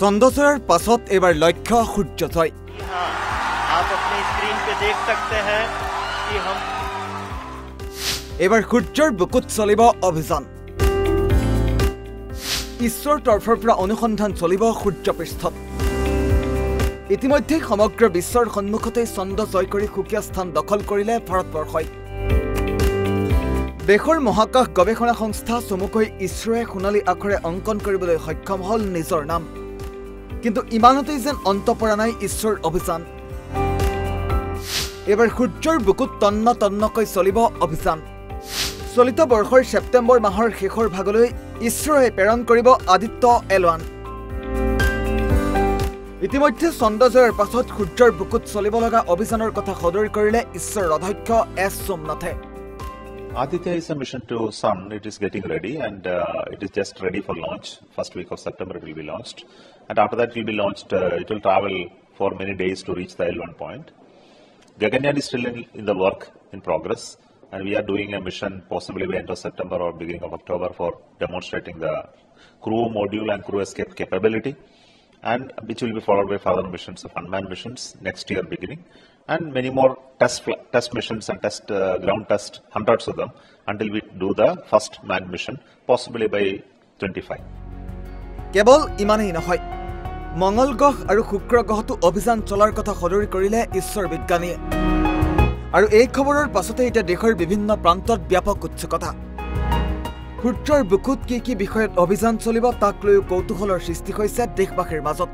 চন্দ্ৰচয়ৰ পাছত এইবাৰ লক্ষ্য সূৰ্যচয় এইবাৰ সূৰ্যৰ বুকুত চলিব অভিযান। ঈশ্বৰৰ তৰফৰ পৰা অনুসন্ধান চলিব সূৰ্যপৃষ্ঠত ইতিমধ্যে সমগ্ৰ বিশ্বৰ সন্মুখতে চন্দ্ৰ জয় কৰি সুকীয়া স্থান দখল কৰিলে ভাৰতবৰ্ষই। দেশৰ মহাকাশ গৱেষণা সংস্থা চমুকৈ ইছৰোৱে সোণালী আখৰে অংকন কৰিবলৈ সক্ষম হ'ল নিজৰ নাম। কিন্তু ইমানতেই যেন অন্ত পৰা নাই ঈশ্বৰৰ অভিযান। এইবাৰ সূৰ্যৰ বুকুত তন্ন তন্নকৈ চলিব অভিযান। চলিত বৰ্ষৰ ছেপ্টেম্বৰ মাহৰ শেষৰ ভাগলৈ ইছৰোৱে প্ৰেৰণ কৰিব আদিত্য এল ওৱান ইতিমধ্যে চন্দ্ৰজয়ৰ পাছত সূৰ্যৰ বুকুত চলিব লগা অভিযানৰ কথা সদৰি কৰিলে ইছৰোৰ অধ্যক্ষ এছ সোমনাথে। Aditya is a mission to Sun. It is getting ready and uh, it is just ready for launch. First week of September it will be launched. And after that it will be launched. Uh, it will travel for many days to reach the L1 point. Gaganyaan is still in, in the work in progress. And we are doing a mission possibly by end of September or beginning of October for demonstrating the crew module and crew escape capability. And which will be followed by further missions of unmanned missions next year beginning. And many more test test missions and test uh, ground test, hundreds of them, until we do the first manned mission, possibly by 25. কেৱল ইমানেই নহয় মঙল গ্ৰহ আৰু শুক্ৰ গ্ৰহতো অভিযান চলাৰ কথা সদৰি কৰিলে ঈশ্বৰ বিজ্ঞানীয়ে আৰু এই খবৰৰ পাছতে এতিয়া দেশৰ বিভিন্ন প্ৰান্তত ব্যাপক উৎসুকতা সূৰ্যৰ বুকুত কি কি বিষয়ত অভিযান চলিব তাক লৈও কৌতূহলৰ সৃষ্টি হৈছে দেশবাসীৰ মাজত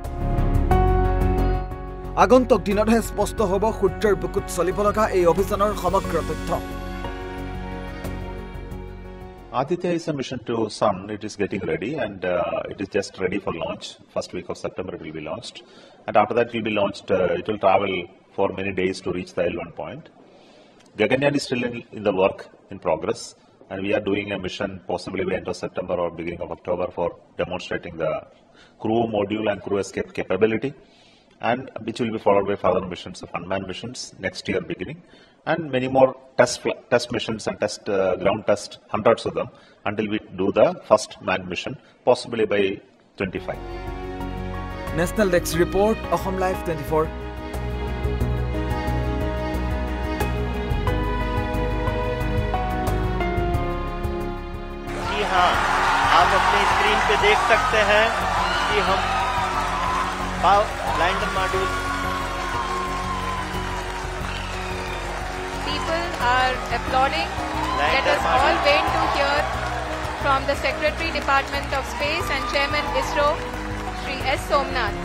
আগন্তুক দিনতহে স্পষ্ট হ'ব সূৰ্যৰ বুকুত চলিব লগা এই অভিযানৰ সমগ্ৰ তথ্য Aditya is a mission to Sun. It is getting ready and uh, it is just ready for launch. First week of September it will be launched. And after that it will be launched. Uh, it will travel for many days to reach the L1 point. Gaganyaan is still in, in the work in progress. And we are doing a mission possibly by end of September or beginning of October for demonstrating the crew module and crew escape capability and which will be followed by further missions of unmanned missions next year beginning and many more test, test missions and test uh, ground test hundreds of them until we do the first manned mission possibly by 25 national dex report ahom Life 24 जी हाँ आप अपनी screen पे देख सकते हैं कि हम power blinder module people are uploading let us all wait to hear from the secretary department of space and chairman ISRO Shri S Somanath